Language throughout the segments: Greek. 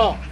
됐다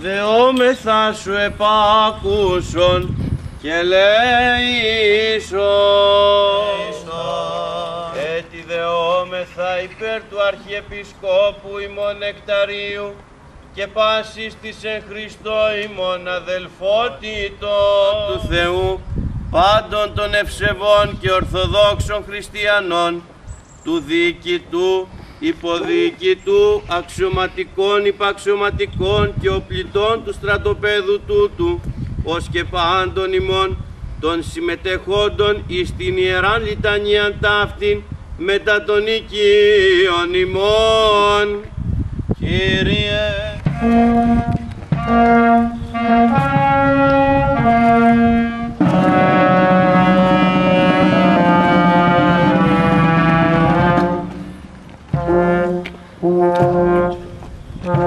δεόμεθα σου επάκουσον και λέησον. Έτι δεόμεθα υπέρ του Αρχιεπισκόπου ημών Εκταρίου και πάσης της εν Χριστώ ημών αδελφότητος του Θεού πάντων των ευσεβών και ορθοδόξων χριστιανών του διοικητού υποδίκητου αξιωματικών υπαξιωματικών και οπλιτών του στρατοπέδου τούτου, ως και πάντων ημών των συμμετεχόντων εις την Ιεράν Λιτανίαν ταύτην μετά των οικείων ημών. Κύριε,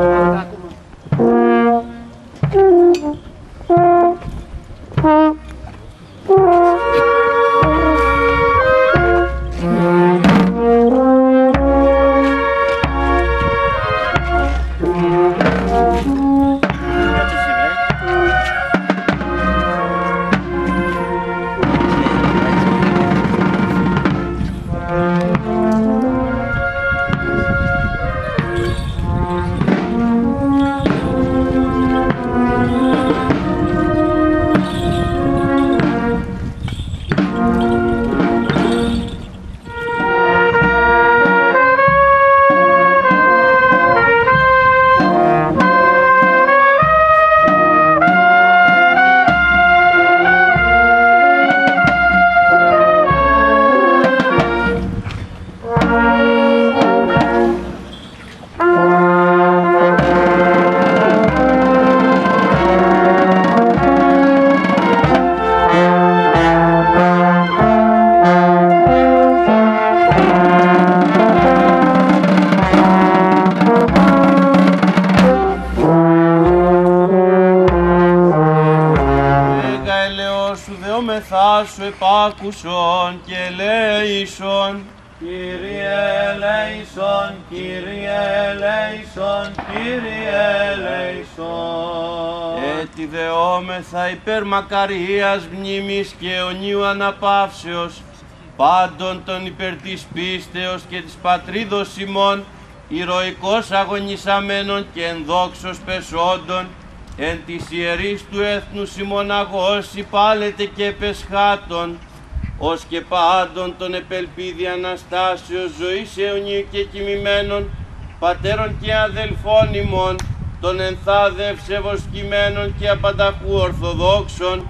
Tá com δεόμεθά σου επάκουσον και ελέησον. Κύριε ελέησον, Κύριε ελέησον, Κύριε ελέησον. Έτι δεόμεθα υπέρ μακαρίας μνήμης και αιωνίου αναπαύσεως, πάντων των υπέρ της πίστεως και της πατρίδος ημών, ηρωικός αγωνισαμένων και ενδόξως πεσόντων, εν της ιερής του έθνους ημοναγός υπάλετε και πεσχάτων, ως και πάντων των επελπίδη Αναστάσεως ζωής αιωνίου και κοιμημένων, πατέρων και αδελφών ημών, των ενθάδευ σεβοσκημένων και απανταχού ορθοδόξων,